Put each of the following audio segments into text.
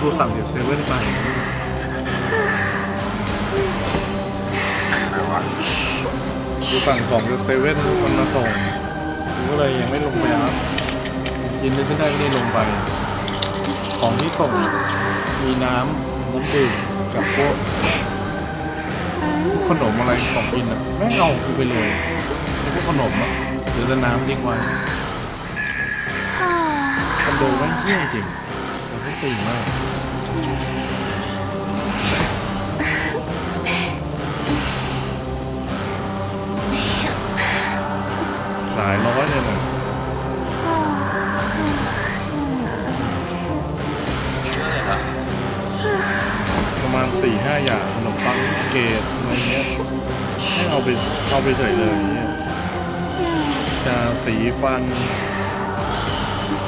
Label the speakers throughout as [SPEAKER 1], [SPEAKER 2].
[SPEAKER 1] กูสั่งจากเซเว่นไป
[SPEAKER 2] อะไรวะ
[SPEAKER 1] กูสั่งของจากเซเว่นมันมาส่งกูก็เลยยังไม่ลงไปครับกินได้ไม่ได้ไม่ได้ลงไป ของที่ส่งมีน้ำน้ำดื่มกับพวกขนมอะไรของกินอะแม่งเอากูไปเลยไอ้พวกขนมอะหรือแต่น้ำทิ้งไว้คอนโดแม่งเยี่ยจริงแล้วก็ ตีมาก หลายร้อยเลยนะ
[SPEAKER 2] เชื่อเลยเหรอ
[SPEAKER 1] ประมาณสี่ห้าอย่างขนมปังเกตอะไรเงี้ยให้เอาไปเอาไปเฉยเลยอย่างเงี้ยจะสีฟันโอ้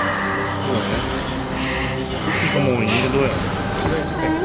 [SPEAKER 1] ยมีขโมยอย่างนี้กั นด้วยเหรอ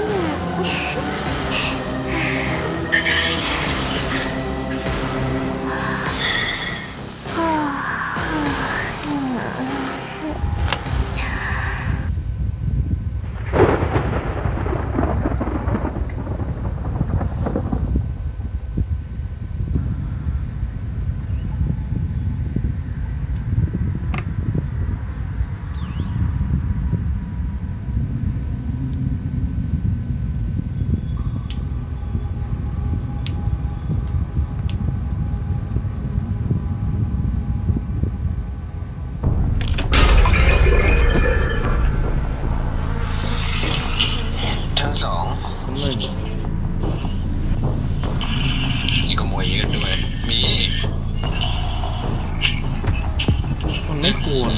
[SPEAKER 1] ควร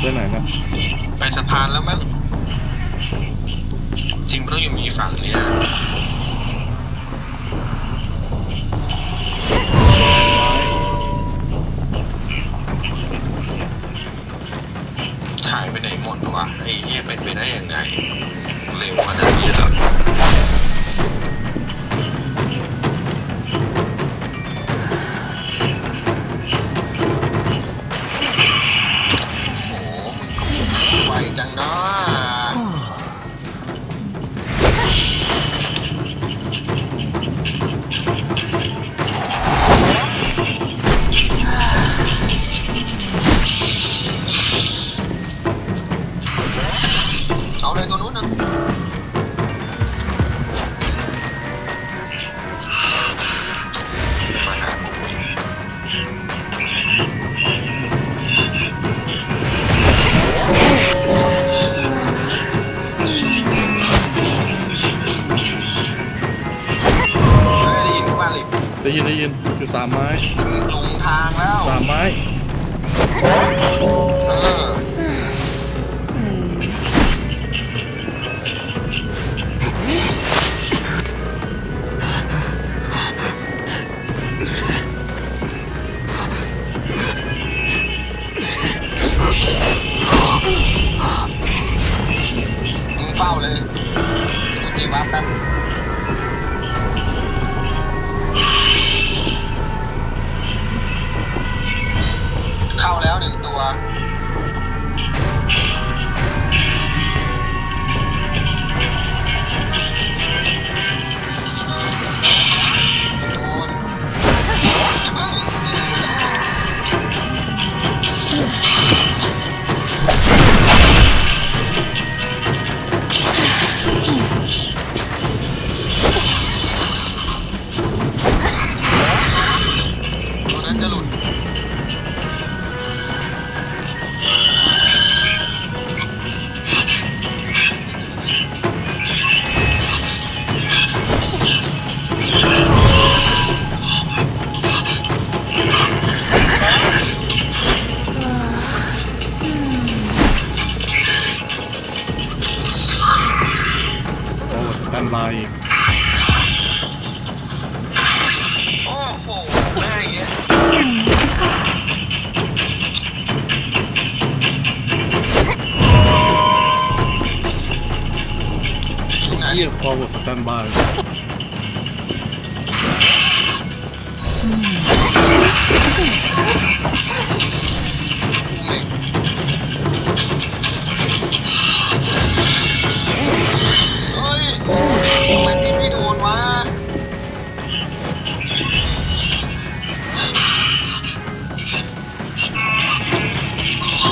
[SPEAKER 1] ไปไหนนะ
[SPEAKER 2] ไปสะพานแล้วมั้งจริงมันต้องอยู่มีฝั่งเนี้ย
[SPEAKER 1] สามไม้
[SPEAKER 2] ลงทางแล้ว
[SPEAKER 1] สามไม้
[SPEAKER 2] เออมึงเฝ้าเลยกูตีว่าแป๊บ แตน
[SPEAKER 1] บาย
[SPEAKER 2] เล็งเฮ้ยทำไมตีไม่โดนวะ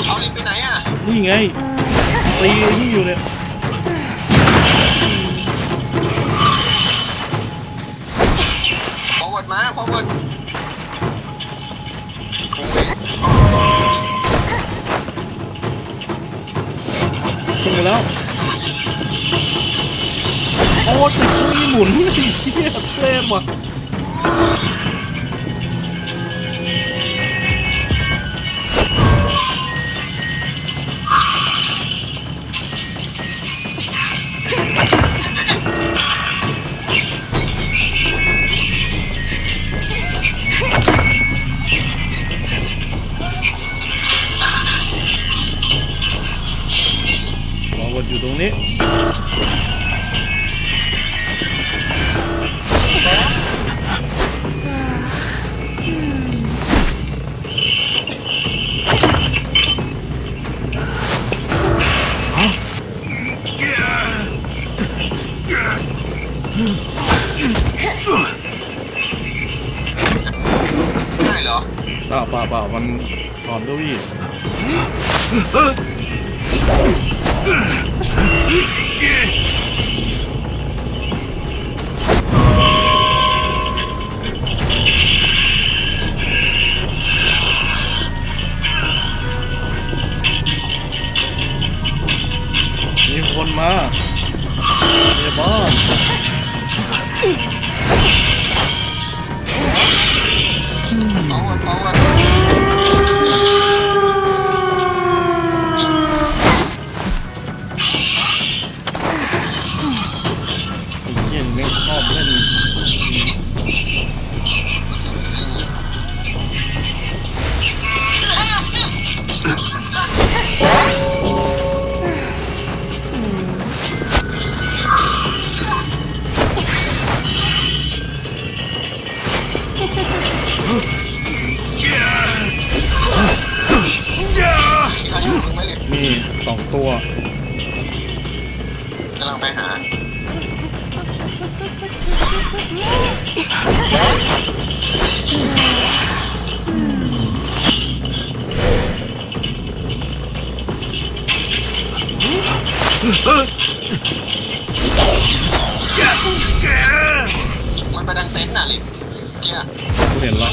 [SPEAKER 2] เอาลิงไปไหนอะ
[SPEAKER 1] นี่ไงตีไอ้นี่อยู่เนี่ย
[SPEAKER 2] forward มา forward
[SPEAKER 1] ขึ้นไปแล้ว โอ้ติดตรงนี้หมุนไอ้เหี้ยเท่ว่ะ ง่า
[SPEAKER 2] ยเหรอ
[SPEAKER 1] เปล่าเปล่าเปล่ามันถอนเก้าอี้ มีคนมาเมียบ้าน
[SPEAKER 2] forward forward
[SPEAKER 1] ไมีสองตัว
[SPEAKER 2] กำลังไปหา แกมันไปดังเต็นท์น่ะลิฟเนี่ย
[SPEAKER 1] กูเห็นแล้ว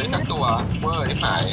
[SPEAKER 1] เล
[SPEAKER 2] ยสักตัวเวอร์ที่หาย